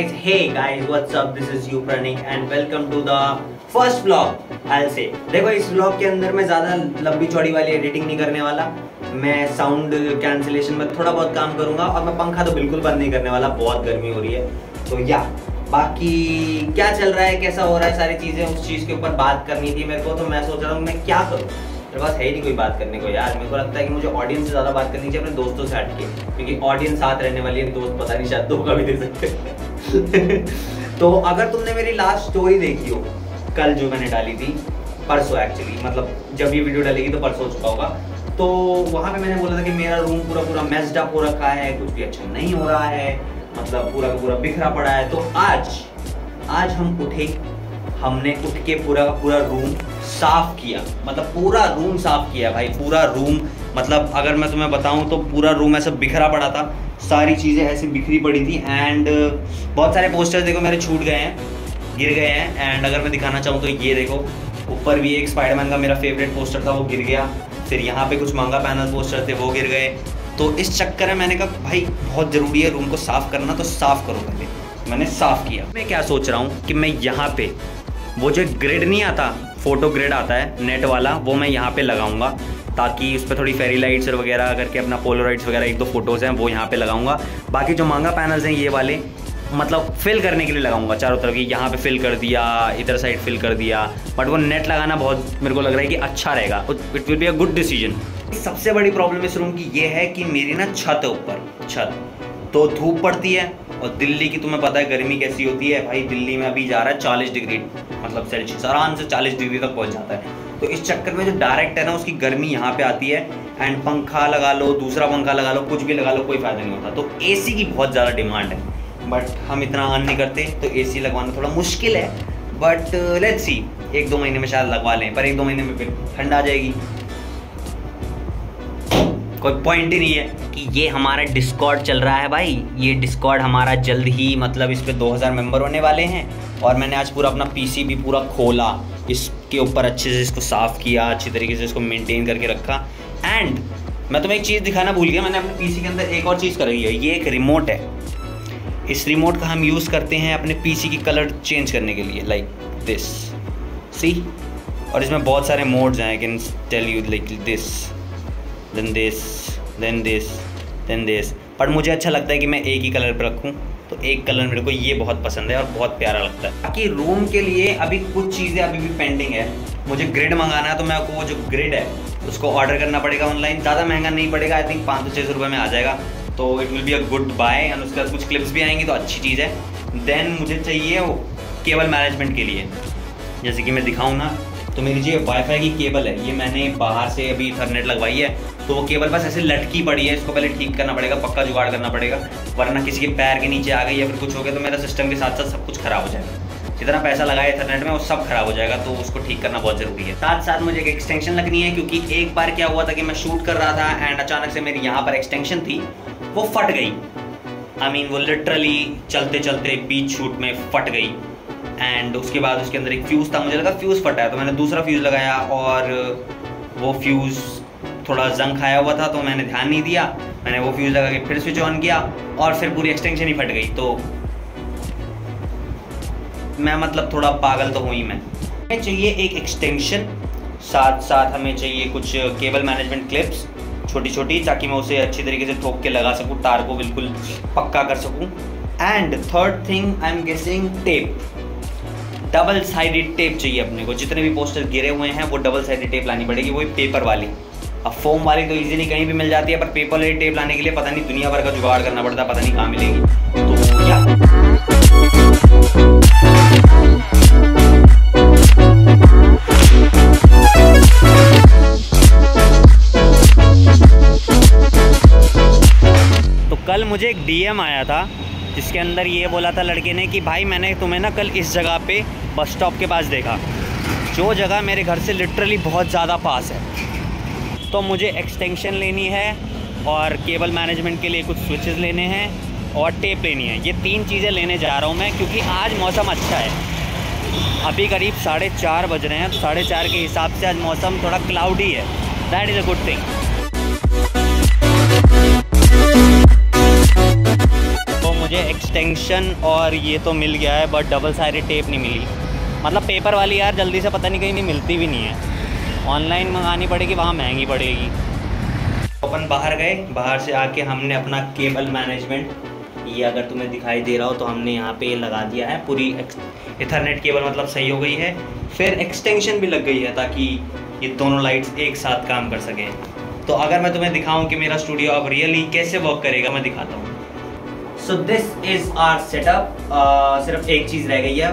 guys, hey guys, what's up? This is you Pranik and welcome to the first vlog. I'll say. देखो इस vlog के अंदर मैं ज़्यादा लंबी चौड़ी वाली एडिटिंग नहीं करने वाला मैं साउंड कैंसिलेशन में थोड़ा बहुत काम करूँगा और मैं पंखा तो बिल्कुल बंद नहीं करने वाला बहुत गर्मी हो रही है तो या बाकी क्या चल रहा है कैसा हो रहा है सारी चीज़ें उस चीज़ के ऊपर बात करनी थी मेरे को तो मैं सोच रहा हूँ मैं क्या करूँ मेरे पास है ही नहीं कोई बात करने को यार मेरे को लगता है कि मुझे ऑडियंस से ज़्यादा बात करनी चाहिए अपने दोस्तों से हट के क्योंकि ऑडियंस साथ रहने वाली है दोस्त पता नहीं शायद धोखा भी दे सकते तो अगर तुमने मेरी लास्ट स्टोरी देखी हो, कल जो मैंने डाली थी, परसों एक्चुअली मतलब जब ये वीडियो डालेगी तो परसों हो चुका होगा तो वहाँ पे मैंने बोला था कि मेरा रूम पूरा पूरा मेस्ड अप हो रखा है, कुछ भी अच्छा नहीं हो रहा है मतलब पूरा का पूरा बिखरा पड़ा है। तो आज आज हम उठे, हमने उठ के पूरा का पूरा रूम साफ़ किया। मतलब पूरा रूम साफ़ किया भाई, पूरा रूम मतलब अगर मैं तुम्हें बताऊँ तो पूरा रूम ऐसा बिखरा पड़ा था। सारी चीज़ें ऐसी बिखरी पड़ी थी एंड बहुत सारे पोस्टर्स देखो मेरे छूट गए हैं, गिर गए हैं एंड अगर मैं दिखाना चाहूँ तो ये देखो, ऊपर भी एक स्पाइडरमैन का मेरा फेवरेट पोस्टर था, वो गिर गया, फिर यहाँ पे कुछ मांगा पैनल पोस्टर थे, वो गिर गए। तो इस चक्कर में मैंने कहा, भाई, बहुत ज़रूरी है रूम को साफ़ करना तो साफ़ करो पहले। मैंने साफ़ किया। मैं क्या सोच रहा हूँ कि मैं यहाँ पे, वो जो ग्रिड नहीं आता फ़ोटो ग्रिड आता है नेट वाला, वो मैं यहाँ पे लगाऊँगा। ताकि उस पर थोड़ी फेरी लाइट्स वगैरह करके अपना पोलोराइड्स वगैरह एक दो फ़ोटोज़ हैं, वो यहाँ पे लगाऊँगा। बाकी जो मांगा पैनल्स हैं, ये वाले मतलब फिल करने के लिए लगाऊँगा चारों तरफ़ की। यहाँ पे फिल कर दिया, इधर साइड फिल कर दिया बट वो नेट लगाना बहुत मेरे को लग रहा है कि अच्छा रहेगा। It will be a good decision सबसे बड़ी प्रॉब्लम इस रूम की ये है कि मेरी ना छत है ऊपर, छत। तो धूप पड़ती है और दिल्ली की तुम्हें पता है, गर्मी कैसी होती है। भाई, दिल्ली में अभी जा रहा है चालीस डिग्री मतलब सेल्सियस आराम से चालीस डिग्री तक पहुँच जाता है। तो इस चक्कर में जो डायरेक्ट है ना, उसकी गर्मी यहाँ पे आती है। एंड पंखा लगा लो, दूसरा पंखा लगा लो, कुछ भी लगा लो, कोई फ़ायदा नहीं होता। तो एसी की बहुत ज़्यादा डिमांड है। बट हम इतना अर्न नहीं करते तो एसी लगवाना थोड़ा मुश्किल है। बट लेट्स सी एक दो महीने में शायद लगवा लें, पर एक दो महीने में फिर ठंड आ जाएगी। कोई पॉइंट ही नहीं है कि ये हमारा डिस्कॉर्ड चल रहा है भाई। ये डिस्कॉर्ड हमारा जल्द ही मतलब इस पर 2000 मेंबर होने वाले हैं। और मैंने आज पूरा अपना पीसी भी पूरा खोला। इसके ऊपर अच्छे से इसको साफ़ किया, अच्छी तरीके से इसको मेंटेन करके रखा। एंड मैं तुम्हें एक चीज़ दिखाना भूल गया, मैंने अपने पीसी के अंदर एक और चीज़ करी है, ये एक रिमोट है। इस रिमोट का हम यूज़ करते हैं अपने पीसी की कलर चेंज करने के लिए लाइक दिस सी और इसमें बहुत सारे मोड्स हैं can tell you like this then this then this then this but मुझे अच्छा लगता है कि मैं एक ही कलर पर रखूँ। तो एक कलर मेरे को ये बहुत पसंद है और बहुत प्यारा लगता है। बाकी रूम के लिए अभी कुछ चीज़ें अभी भी पेंडिंग है। मुझे ग्रिड मंगाना है तो मैं आपको वो जो ग्रिड है, उसको ऑर्डर करना पड़ेगा ऑनलाइन ज़्यादा महँगा नहीं पड़ेगा आई थिंक पाँच सौ छः सौ रुपये में आ जाएगा। तो it will be a good buy and उसके बाद कुछ क्लिप्स भी आएँगी तो अच्छी चीज़ है। देन मुझे चाहिए वो केबल मैनेजमेंट के लिए। जैसे कि मैं दिखाऊँ ना तो मेरी जो वाईफाई की केबल है, ये मैंने बाहर से अभी इथरनेट लगवाई है। तो वो केबल बस ऐसे लटकी पड़ी है, इसको पहले ठीक करना पड़ेगा, पक्का जुगाड़ करना पड़ेगा, वरना किसी के पैर के नीचे आ गई या फिर कुछ हो गया तो मेरा सिस्टम के साथ साथ सब कुछ खराब हो जाएगा। जितना पैसा लगाया इथरनेट में, वो सब खराब हो जाएगा तो उसको ठीक करना बहुत ज़रूरी है। साथ साथ मुझे एक एक्सटेंशन लगनी है, क्योंकि एक बार क्या हुआ था कि मैं शूट कर रहा था एंड अचानक से मेरी यहाँ पर एक्सटेंशन थी, वो फट गई। आई मीन वो लिटरली चलते चलते बीच शूट में फट गई। एंड उसके बाद उसके अंदर एक फ्यूज़ था, मुझे लगा फ्यूज़ फटा है तो मैंने दूसरा फ्यूज़ लगाया और वो फ्यूज़ थोड़ा जंग खाया हुआ था तो मैंने ध्यान नहीं दिया। मैंने वो फ्यूज़ लगा के फिर स्विच ऑन किया और फिर पूरी एक्सटेंशन ही फट गई। तो मैं मतलब थोड़ा पागल तो हुई मैं। हमें चाहिए एक एक्सटेंशन साथ साथ हमें चाहिए कुछ केबल मैनेजमेंट क्लिप्स छोटी छोटी ताकि मैं उसे अच्छी तरीके से ठोक के लगा सकूँ, तार को बिल्कुल पक्का कर सकूँ। And third thing I am guessing tape double sided tape चाहिए अपने को। जितने भी पोस्टर गिरे हुए हैं, वो डबल साइडेड टेप लानी पड़ेगी वही पेपर वाली। अब फोम वाली तो इजीली कहीं भी मिल जाती है, पर पेपर वाली टेप लाने के लिए पता नहीं दुनिया भर का जुगाड़ करना पड़ता है पता नहीं कहाँ मिलेगी। तो क्या? तो कल मुझे एक डीएम आया था, जिसके अंदर ये बोला था लड़के ने कि भाई मैंने तुम्हें ना कल इस जगह पे बस स्टॉप के पास देखा। जो जगह मेरे घर से लिटरली बहुत ज़्यादा पास है। तो मुझे एक्सटेंशन लेनी है और केबल मैनेजमेंट के लिए कुछ स्विचेस लेने हैं और टेप लेनी है। ये तीन चीज़ें लेने जा रहा हूँ मैं, क्योंकि आज मौसम अच्छा है। अभी करीब साढ़े चार बज रहे हैं तो साढ़े चार के हिसाब से आज मौसम थोड़ा क्लाउडी है। That is a good thing तो मुझे एक्सटेंशन और ये तो मिल गया है बट डबल साइड टेप नहीं मिली। मतलब पेपर वाली यार जल्दी से पता नहीं कहीं नहीं मिलती भी नहीं है। ऑनलाइन मंगानी पड़ेगी वहाँ महँगी पड़ेगी। अपन बाहर गए बाहर से आके हमने अपना केबल मैनेजमेंट ये अगर तुम्हें दिखाई दे रहा हो तो हमने यहाँ पे लगा दिया है पूरी इथरनेट केबल मतलब सही हो गई है। फिर एक्सटेंशन भी लग गई है ताकि ये दोनों लाइट्स एक साथ काम कर सकें। तो अगर मैं तुम्हें दिखाऊँ कि मेरा स्टूडियो अब रियली कैसे वर्क करेगा मैं दिखाता हूँ। So this is our setup सिर्फ़ एक चीज़ रह गई है।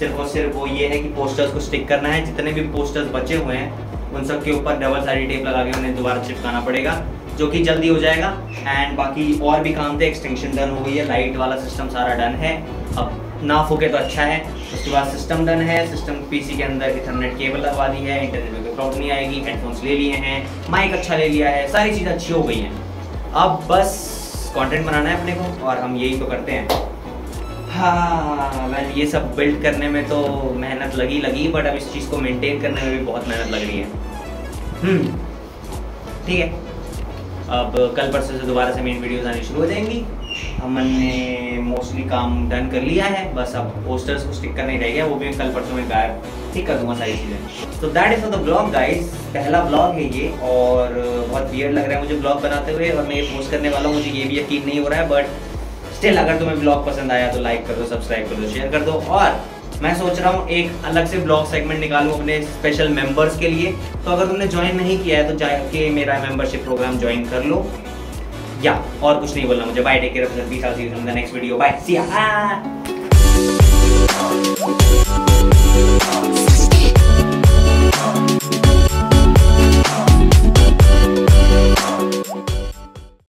सिर्फ़ और सिर्फ़ वो ये है कि पोस्टर्स को स्टिक करना है। जितने भी पोस्टर्स बचे हुए हैं, उन सब के ऊपर डबल सारी टेप लगा के उन्हें दोबारा चिपकाना पड़ेगा, जो कि जल्दी हो जाएगा। एंड बाकी और भी काम थे एक्सटेंशन डन हो गई है लाइट वाला सिस्टम सारा डन है। अब ना फूके तो अच्छा है। उसके बाद सिस्टम डन है सिस्टम पीसी के अंदर इथरनेट केबल लगवा दी है इंटरनेट में कोई प्रॉब्लम नहीं आएगी हेडफोन्स ले लिए हैं माइक अच्छा ले लिया है, सारी चीज़ें अच्छी हो गई हैं। अब बस कंटेंट बनाना है अपने को, और हम यही तो करते हैं। हाँ वैल ये सब बिल्ड करने में तो मेहनत लगी लगी बट अब इस चीज़ को मेंटेन करने में भी बहुत मेहनत लग रही है। हम्म, ठीक है। अब कल परसों से दोबारा से मेन वीडियोस आनी शुरू हो जाएँगी। हमने मोस्टली काम डन कर लिया है बस अब पोस्टर्स को स्टिक करने रह गया वो भी कल परसों में गायब ठीक कर दूँगा सारी चीज़ें। तो that is for the blog guys पहला ब्लॉग है ये और बहुत वियर्ड लग रहा है मुझे ब्लॉग बनाते हुए और मैं ये पोस्ट करने वाला हूँ मुझे ये भी यकीन नहीं हो रहा है बट स्टिल अगर तुम्हें ब्लॉग पसंद आया तो लाइक कर दो सब्सक्राइब कर दो शेयर कर दो। और मैं सोच रहा हूँ एक अलग से ब्लॉग सेगमेंट निकालूँ अपने स्पेशल मेंबर्स के लिए। तो अगर तुमने ज्वाइन नहीं किया है तो जाके मेरा मेंबरशिप प्रोग्राम ज्वाइन कर लो। या, और कुछ नहीं बोलना मुझे। Bye take care of next video bye see